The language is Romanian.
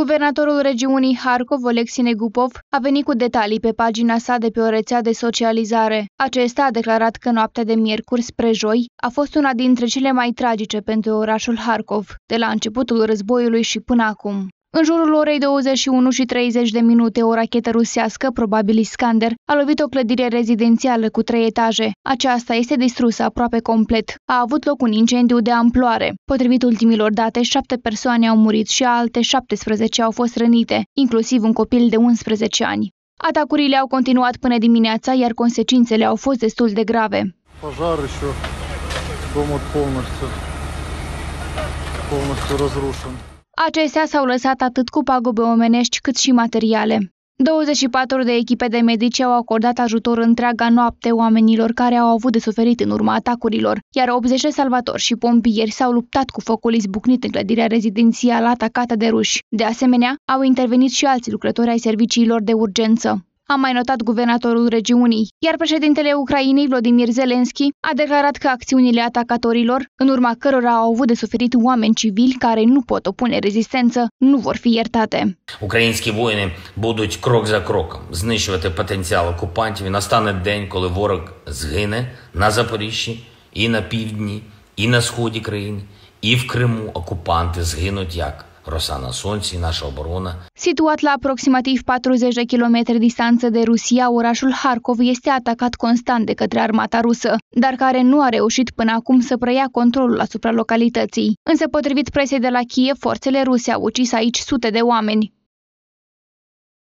Guvernatorul regiunii Harkov, Oleksiy Negupov, a venit cu detalii pe pagina sa de pe o rețea de socializare. Acesta a declarat că noaptea de miercuri spre joi a fost una dintre cele mai tragice pentru orașul Harkov, de la începutul războiului și până acum. În jurul orei 21 și 30 de minute, o rachetă rusească, probabil Iskander, a lovit o clădire rezidențială cu trei etaje. Aceasta este distrusă aproape complet. A avut loc un incendiu de amploare. Potrivit ultimilor date, șapte persoane au murit și alte 17 au fost rănite, inclusiv un copil de 11 ani. Atacurile au continuat până dimineața, iar consecințele au fost destul de grave. Пожар еще, дом вот полностью, полностью разрушен. Acestea s-au lăsat atât cu pagube omenești cât și materiale. 24 de echipe de medici au acordat ajutor întreaga noapte oamenilor care au avut de suferit în urma atacurilor, iar 80 de salvatori și pompieri s-au luptat cu focul izbucnit în clădirea rezidențială atacată de ruși. De asemenea, au intervenit și alți lucrători ai serviciilor de urgență a mai notat guvernatorul regiunii, iar președintele Ucrainei, Vladimir Zelensky, a declarat că acțiunile atacatorilor, în urma cărora au avut de suferit oameni civili care nu pot opune rezistență, nu vor fi iertate. Українські воїни будуть крок за кроком знищувати потенціал окупантів. І настане день, коли ворог згине на Запоріжжі, і на півдні, і на сході країни, і в Криму окупанти згинуть як Rosana Sonții, Nașa Obrună. Situat la aproximativ 40 de kilometri distanță de Rusia, orașul Harkov este atacat constant de către armata rusă, dar care nu a reușit până acum să preia controlul asupra localității. Însă, potrivit presei de la Kiev, forțele ruse au ucis aici sute de oameni.